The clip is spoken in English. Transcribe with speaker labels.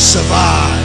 Speaker 1: survive.